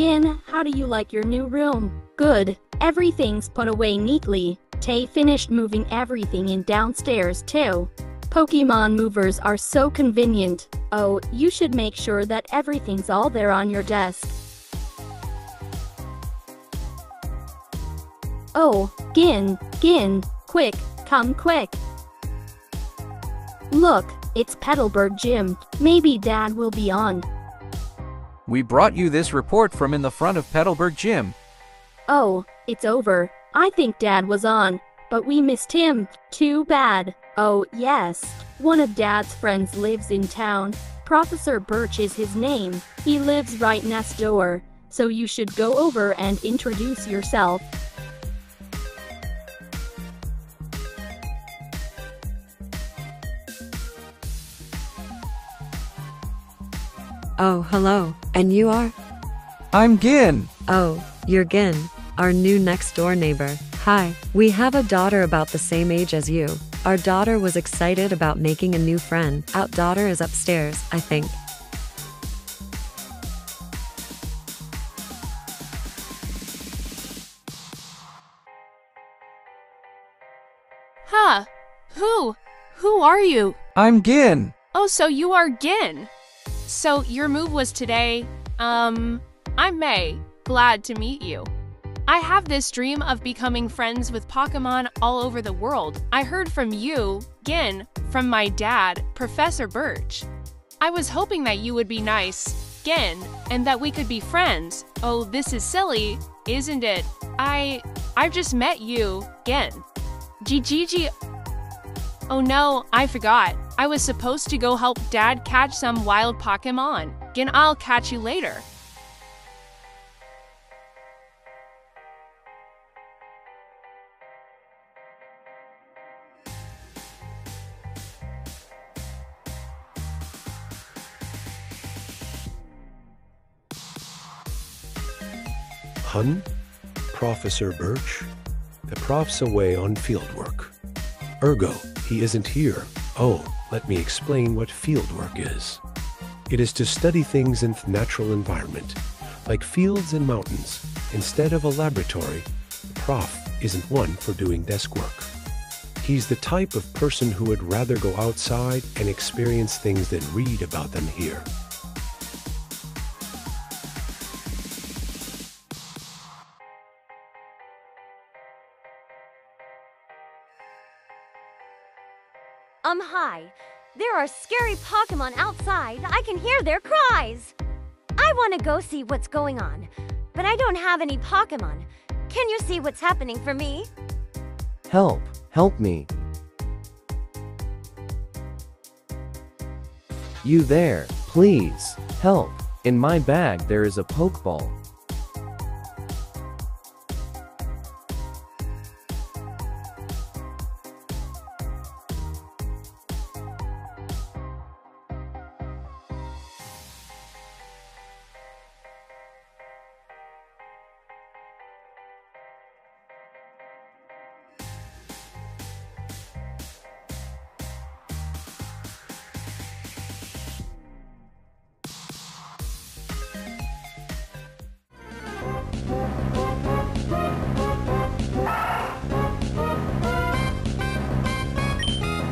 Gin, how do you like your new room? Good. Everything's put away neatly. Tay finished moving everything in downstairs too. Pokemon movers are so convenient. Oh, you should make sure that everything's all there on your desk. Oh, Gin, Gin, quick, come quick. Look, it's Petalburg Gym. Maybe Dad will be on. We brought you this report from in the front of Petalburg Gym. Oh, it's over. I think Dad was on, but we missed him. Too bad. Oh, yes. One of Dad's friends lives in town. Professor Birch is his name. He lives right next door, so you should go over and introduce yourself. Oh, hello. And you are? I'm Gin. Oh, you're Gin, our new next door neighbor. Hi. We have a daughter about the same age as you. Our daughter was excited about making a new friend. Out daughter is upstairs, I think. Huh? Who? Who are you? I'm Gin. Oh, so you are Gin. So your move was today. Um, I'm May. Glad to meet you. I have this dream of becoming friends with Pokemon all over the world. I heard from you, Gin, from my dad, Professor Birch. I was hoping that you would be nice, Gin, and that we could be friends. Oh, this is silly, isn't it? I I've just met you, Gin. Gigi Oh no, I forgot. I was supposed to go help Dad catch some wild Pokemon. Gin, I'll catch you later. Hun? Professor Birch? The prof's away on fieldwork. Ergo, he isn't here. Oh, let me explain what fieldwork is. It is to study things in natural environment, like fields and mountains. Instead of a laboratory, prof isn't one for doing desk work. He's the type of person who would rather go outside and experience things than read about them here. Um, hi. There are scary Pokemon outside. I can hear their cries. I want to go see what's going on, but I don't have any Pokemon. Can you see what's happening for me? Help! Help me! You there, please, help! In my bag there is a Pokeball.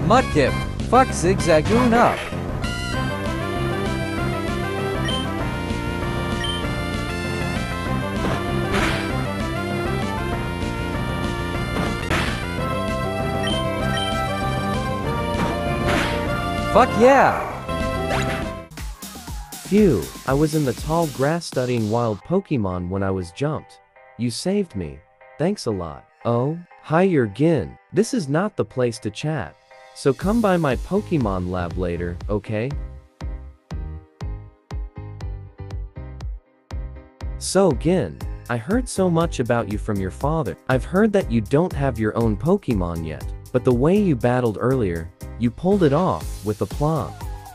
Mudkip. Fuck Zigzagoon up. Fuck yeah! Phew, I was in the tall grass studying wild Pokemon when I was jumped. You saved me. Thanks a lot. Oh, hi you're Gin. This is not the place to chat. So come by my Pokemon lab later, okay? So Gin, I heard so much about you from your father. I've heard that you don't have your own Pokemon yet, but the way you battled earlier, you pulled it off with aplomb.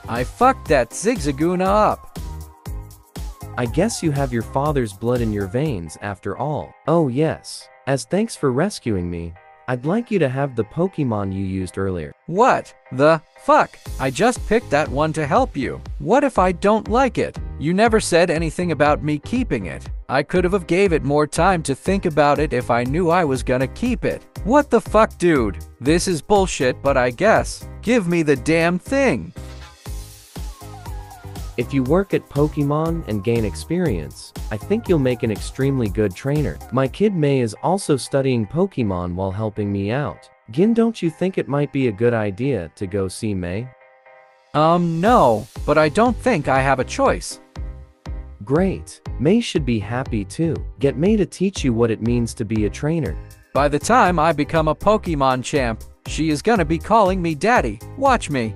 I fucked that Zigzagoon up. I guess you have your father's blood in your veins after all. Oh yes. As thanks for rescuing me, I'd like you to have the Pokemon you used earlier. What the fuck? I just picked that one to help you. What if I don't like it? You never said anything about me keeping it. I could have gave it more time to think about it if I knew I was gonna keep it. What the fuck, dude? This is bullshit, but I guess. Give me the damn thing. If you work at Pokemon and gain experience, I think you'll make an extremely good trainer. My kid May is also studying Pokemon while helping me out. Gin, don't you think it might be a good idea to go see May? Um, no, but I don't think I have a choice. Great. May should be happy too. Get May to teach you what it means to be a trainer. By the time I become a Pokemon champ, she is gonna be calling me daddy. Watch me.